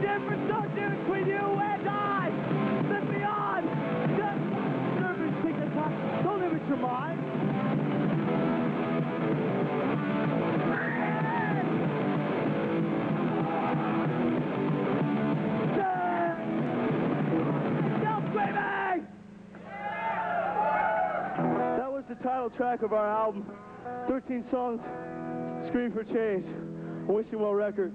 different between you and I. Nervous, take the time. Don't limit your mind. That was the title track of our album 13 songs scream for change Wishingwell records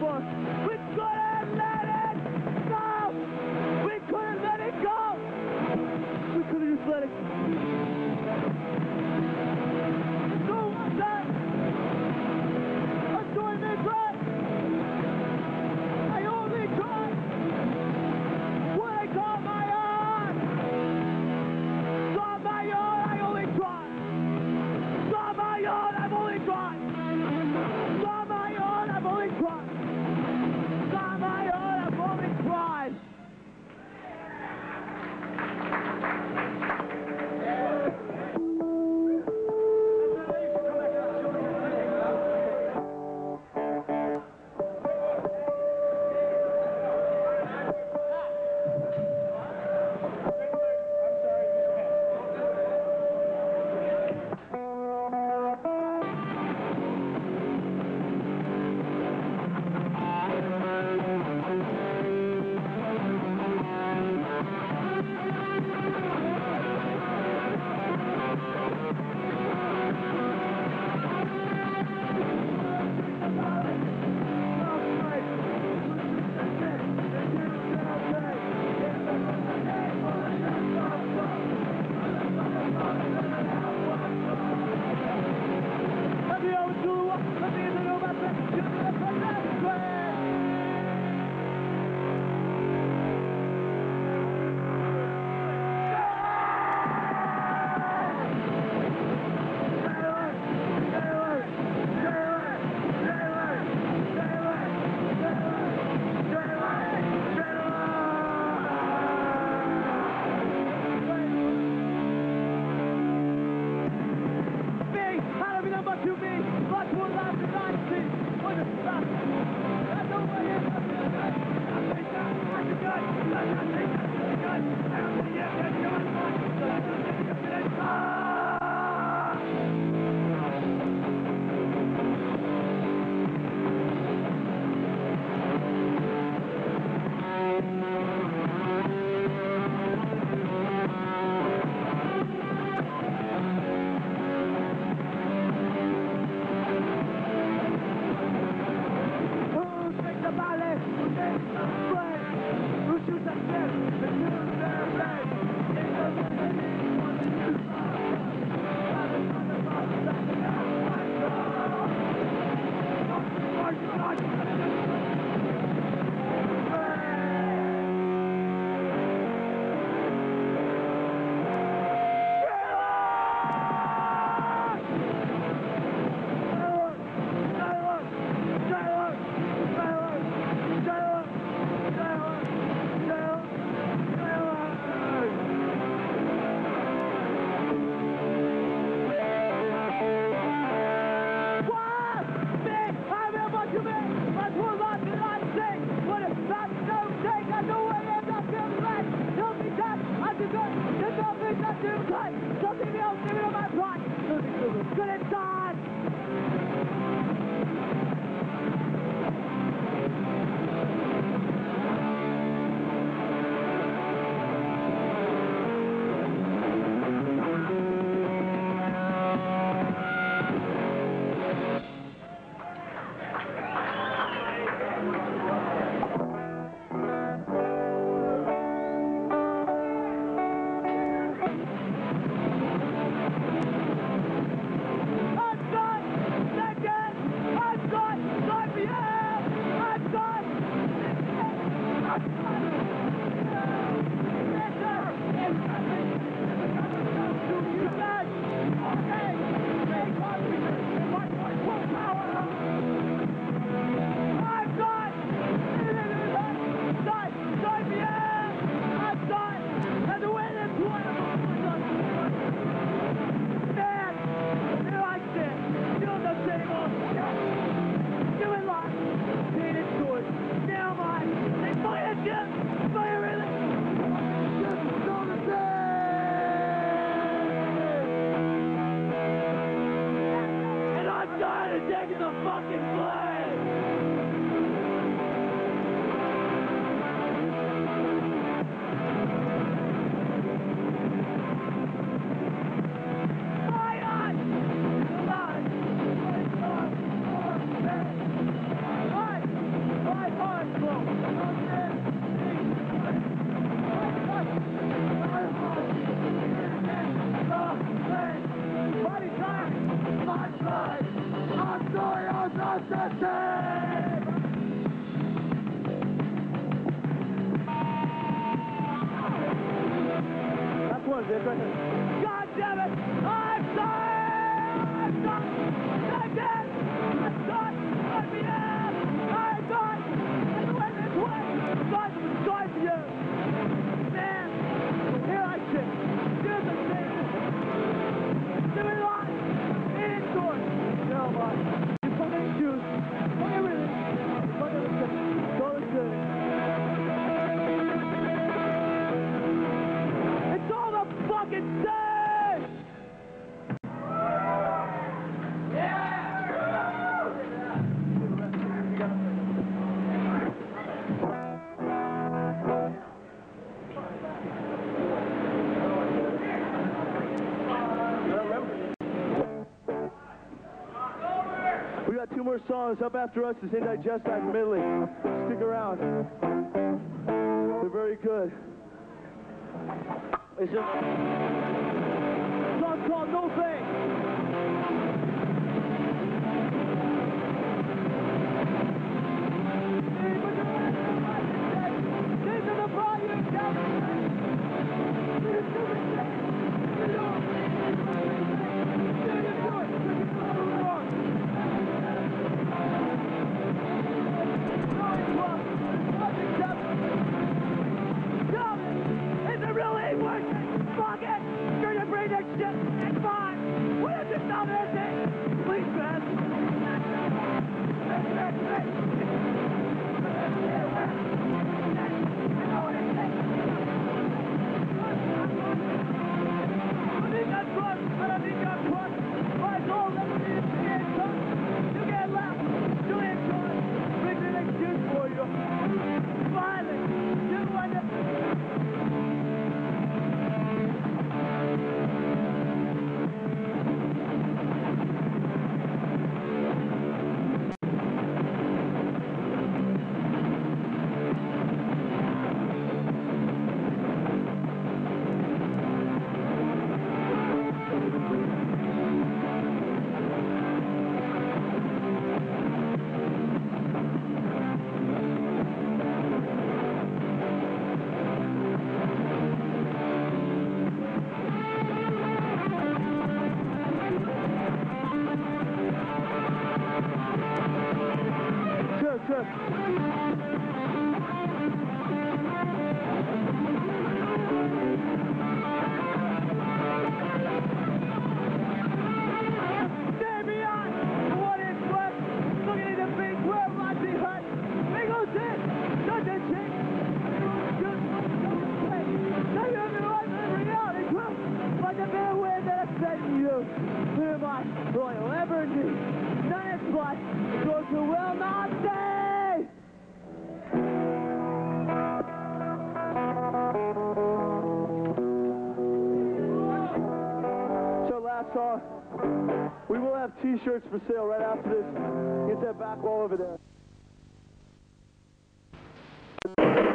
boss. We've got it! Two more songs up after us is Indigest Like Medley. Stick around. They're very good. Is it? T-shirts for sale right after this. Get that back wall over there.